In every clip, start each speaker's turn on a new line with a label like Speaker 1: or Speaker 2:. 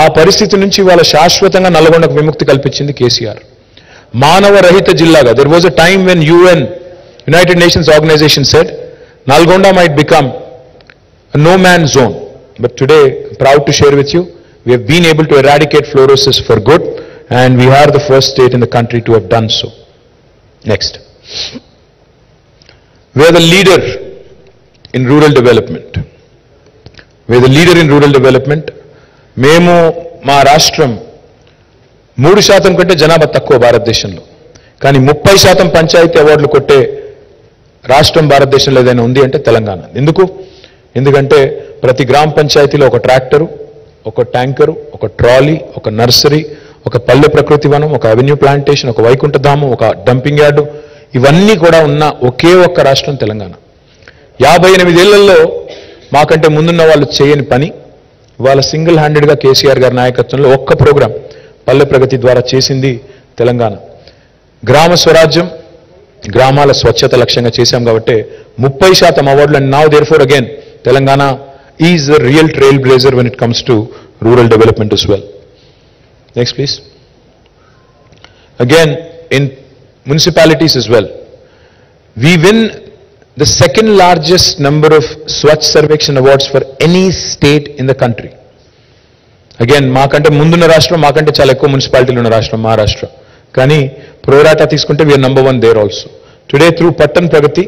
Speaker 1: ఆ పరిస్థితి నుంచి వాళ్ళ శాశ్వతంగా నల్గొండకు విముక్తి కల్పించింది కేసీఆర్ మానవ రహిత జిల్లాగా there was a time when UN United Nations Organization said Nalgonda might become no man's zone. But today, proud to share with you, we have been able to eradicate fluorosis for good, and we are the first state in the country to have done so. Next. We are the leader in rural development. We are the leader in rural development. మేము మా రాష్ట్రం మూడు శాతం కంటే జనాభా తక్కువ భారతదేశంలో. కానీ ముప్పై శాతం పంచాయతీ అవార్డులు కొట్టే రాష్ట్రం భారతదేశంలో ఏదైనా ఉంది అంటే తెలంగాణ. ఎందుకు? ఎందుకంటే ప్రతి గ్రామ పంచాయతీలో ఒక ట్రాక్టరు ఒక ట్యాంకరు ఒక ట్రాలీ ఒక నర్సరీ ఒక పల్లె ప్రకృతి వనం ఒక అవెన్యూ ప్లాంటేషన్ ఒక వైకుంఠధామం ఒక డంపింగ్ యార్డు ఇవన్నీ కూడా ఉన్న ఒకే ఒక్క రాష్ట్రం తెలంగాణ. యాభై ఎనిమిదేళ్ళలో మాకంటే ముందున్న వాళ్ళు చేయని పని ఇవాళ సింగిల్ హ్యాండెడ్గా కేసీఆర్ గారి నాయకత్వంలో ఒక్క ప్రోగ్రాం పల్లె ప్రగతి ద్వారా చేసింది తెలంగాణ. గ్రామ స్వరాజ్యం గ్రామాల స్వచ్ఛత లక్ష్యంగా చేశాం కాబట్టి ముప్పై శాతం అవార్డులు and now therefore again Telangana is the real trailblazer when it comes to rural development as well next please again in municipalities as well we win the second largest number of Swachh Sarvekshan awards for any state in the country. Again మాకంటే ముందున్న రాష్ట్రం మాకంటే చాలా ఎక్కువ మున్సిపాలిటీలు ఉన్న రాష్ట్రం మహారాష్ట్ర కానీ ప్రోరాటా తీసుకుంటే we are number one there also today through Pattan Pragathi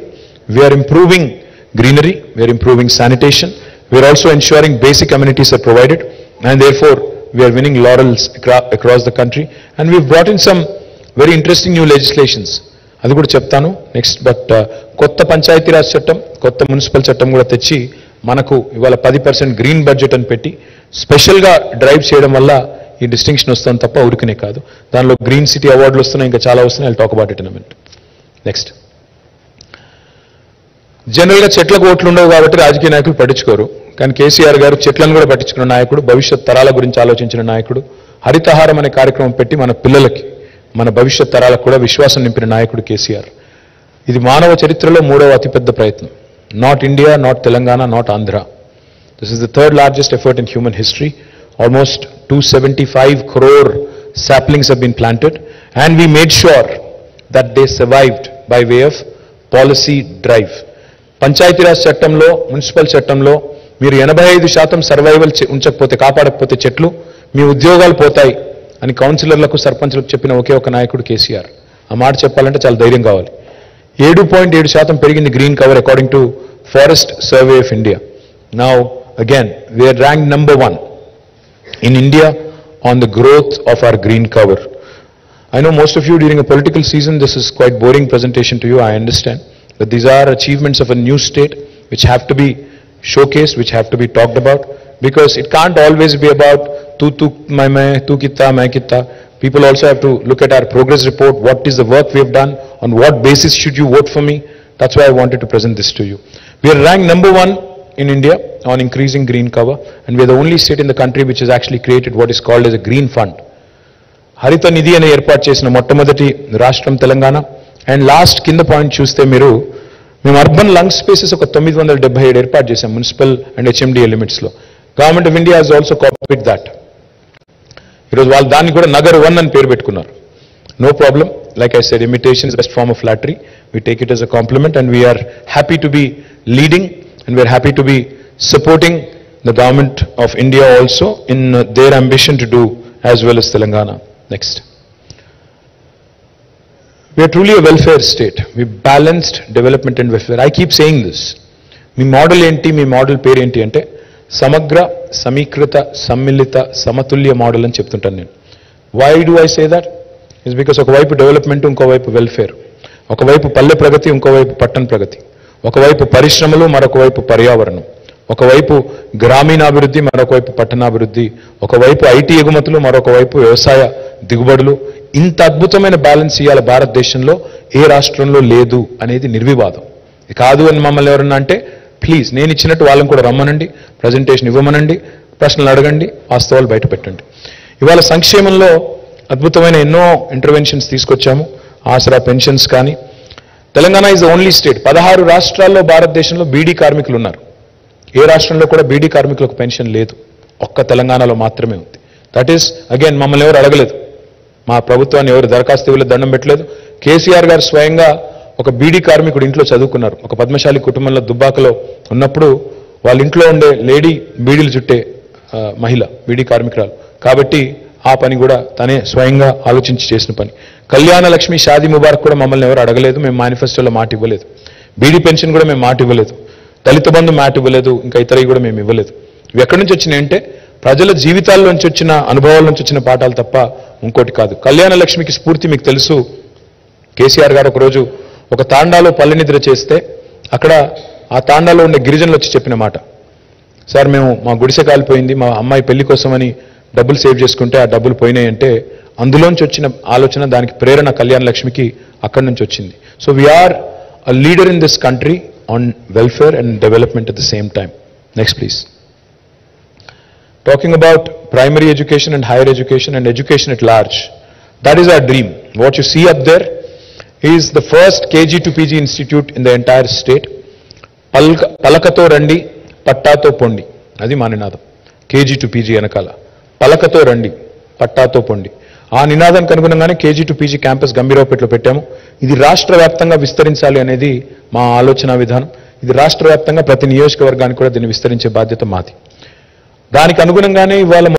Speaker 1: we are improving greenery we are improving sanitation we are also ensuring basic communities are provided and therefore we are winning laurels across the country and we brought in some very interesting new legislations అది కూడా చెప్తాను. Next but uh, కొత్త పంచాయతీరాజ్ చట్టం కొత్త municipal చట్టం కూడా తెచ్చి మనకు ఇవాళ పది పర్సెంట్ గ్రీన్ బడ్జెట్ అని పెట్టి స్పెషల్గా డ్రైవ్ చేయడం వల్ల ఈ డిస్టింక్షన్ వస్తుంది తప్ప ఉరికినే కాదు. దానిలో గ్రీన్ సిటీ అవార్డులు వస్తున్నాయి ఇంకా చాలా వస్తున్నాయి. I talk about it minute next జనరల్గా చెట్లకు ఓట్లు ఉండవు కాబట్టి రాజకీయ నాయకులు పట్టించుకోరు. కానీ కేసీఆర్ గారు చెట్లను కూడా పట్టించుకున్న నాయకుడు భవిష్యత్ తరాల గురించి ఆలోచించిన నాయకుడు హరితహారం అనే కార్యక్రమం పెట్టి మన పిల్లలకి మన భవిష్యత్ తరాలకు కూడా విశ్వాసం నింపిన నాయకుడు కేసీఆర్. ఇది మానవ చరిత్రలో మూడవ అతిపెద్ద ప్రయత్నం. Not India not Telangana not Andhra this is the third largest effort in human history almost two seventy five crore saplings have been planted and we made sure that they survived by way policy drive drive. Panchayati Raj చట్టంలో municipal చట్టంలో మీరు ఎనభై ఐదు శాతం survival ఉంచకపోతే కాపాడకపోతే చెట్లు మీ ఉద్యోగాలు పోతాయి. అని కౌన్సిలర్లకు సర్పంచ్లకు చెప్పిన ఒకే ఒక నాయకుడు కేసీఆర్ ఆ మాట చెప్పాలంటే చాలా ధైర్యం కావాలి ఏడు పాయింట్ ఏడు శాతం పెరిగింది green cover according to forest survey of India now again we are rank number one in India on the growth of our green cover. I know most of you during a political season, this is quite boring presentation to you, I understand. But these are achievements of a new state which have to be showcased, which have to be talked about, because it can't always be about tu tu mai mai, tu kitta mai kitta. People also have to look at our progress report, what is the work we have done, on what basis should you vote for me. That's why I wanted to present this to you. We are ranked number one in India on increasing green cover, and we are the only state in the country which has actually created what is called as a green fund. హరిత నిధి అనే ఏర్పాటు చేసిన మొట్టమొదటి రాష్ట్రం Telangana and last కింద point చూస్తే మీరు మేము అర్బన్ లంగ్ స్పేసెస్ ఒక తొమ్మిది వందల డెబ్బై ఏడు ఏర్పాటు చేశాం మున్సిపల్ అండ్ హెచ్ఎండిఏ లిమిట్స్లో government of India has also copied that ఈరోజు వాళ్ళు దాన్ని కూడా నగర్ వన్ అని పేరు పెట్టుకున్నారు no problem like I said imitation is best form of flattery we take it as a compliment and we are happy to be leading and we are happy to be supporting the government of India also in their ambition to do as well as Telangana next We are truly a welfare state. We balanced development and welfare. I keep saying this. మీ model ఏంటి మీ model పేరు ఏంటి అంటే సమగ్ర సమీకృత సమ్మిళిత సమతుల్య model అని చెప్తుంటాను నేను. Why do I say that is because ఒకవైపు డెవలప్మెంట్ ఇంకోవైపు వెల్ఫేర్ ఒకవైపు పల్లె ప్రగతి ఇంకోవైపు పట్టణ ప్రగతి. ఒకవైపు పరిశ్రమలు మరొకవైపు పర్యావరణం. ఒకవైపు గ్రామీణాభివృద్ధి మరొకవైపు పట్టణాభివృద్ధి. ఒకవైపు ఐటీ ఎగుమతులు మరొకవైపు వ్యవసాయ దిగుబడులు. ఇంత అద్భుతమైన బ్యాలెన్స్ ఇవాళ భారతదేశంలో ఏ రాష్ట్రంలో లేదు అనేది నిర్వివాదం. కాదు అని మమ్మల్ని ఎవరన్నా అంటే ప్లీజ్ నేను ఇచ్చినట్టు వాళ్ళని కూడా రమ్మనండి ప్రజెంటేషన్ ఇవ్వమనండి ప్రశ్నలు అడగండి వాస్తవాలు బయట పెట్టండి. ఇవాళ సంక్షేమంలో అద్భుతమైన ఎన్నో ఇంటర్వెన్షన్స్ తీసుకొచ్చాము ఆసరా పెన్షన్స్ కానీ. తెలంగాణ ఇస్ ఓన్లీ స్టేట్ పదహారు రాష్ట్రాల్లో భారతదేశంలో బీడీ కార్మికులు ఉన్నారు. ఏ రాష్ట్రంలో కూడా బీడీ కార్మికులకు పెన్షన్ లేదు. ఒక్క తెలంగాణలో మాత్రమే ఉంది. దట్ ఈస్ అగైన్ మమ్మల్ని ఎవరు అడగలేదు. మా ప్రభుత్వాన్ని ఎవరు దరఖాస్తు ఇవ్వలేదు దండం పెట్టలేదు. కేసీఆర్ గారు స్వయంగా ఒక బీడీ కార్మికుడు ఇంట్లో చదువుకున్నారు. ఒక పద్మశాలి కుటుంబంలో దుబ్బాకలో ఉన్నప్పుడు వాళ్ళ ఇంట్లో ఉండే లేడీ బీడీలు చుట్టే మహిళ బీడీ కార్మికురాలు. కాబట్టి ఆ పని కూడా తనే స్వయంగా ఆలోచించి చేసిన పని. కళ్యాణ లక్ష్మి షాదీ ముబారక్ కూడా మమ్మల్ని ఎవరు అడగలేదు మేము మేనిఫెస్టోలో మాట ఇవ్వలేదు. బీడీ పెన్షన్ కూడా మేము మాట ఇవ్వలేదు. దళిత బంధు మాట ఇవ్వలేదు ఇంకా ఇతరవి కూడా మేము ఇవ్వలేదు. ఇవి ఎక్కడి నుంచి వచ్చినాయంటే ప్రజల జీవితాల్లోంచి నుంచి వచ్చిన అనుభవాల నుంచి వచ్చిన పాఠాలు తప్ప ఇంకోటి కాదు. కళ్యాణ లక్ష్మికి స్ఫూర్తి మీకు తెలుసు. కేసీఆర్ గారు ఒకరోజు ఒక తాండాలో పల్లెనిద్ర చేస్తే అక్కడ ఆ తాండాలో ఉండే గిరిజనులు వచ్చి చెప్పిన మాట సార్ మేము మా గుడిసె కాలిపోయింది మా అమ్మాయి పెళ్ళి కోసమని డబ్బులు సేవ్ చేసుకుంటే ఆ డబ్బులు పోయినాయంటే అందులోంచి వచ్చిన ఆలోచన దానికి ప్రేరణ కళ్యాణ లక్ష్మికి అక్కడి నుంచి వచ్చింది so we are a leader in this country on welfare and development at the same time next please talking about primary education and higher education and education at large. That is our dream. What you see up there he is the first KG to PG institute in the entire state పల్క పలకతో రండి పట్టాతో పొండి. అది మా నినాదం KG to PG వెనకాల. పలకతో రండి పట్టాతో పొండి. ఆ నినాదానికి అనుగుణంగానే కేజీ టు పీజీ క్యాంపస్ గంభీరావుపేటలో పెట్టాము. ఇది రాష్ట్ర వ్యాప్తంగా విస్తరించాలి అనేది మా ఆలోచన విధానం. ఇది రాష్ట్ర వ్యాప్తంగా ప్రతి నియోజకవర్గానికి కూడా దీన్ని విస్తరించే బాధ్యత మాది. దానికి అనుగుణంగానే ఇవాళ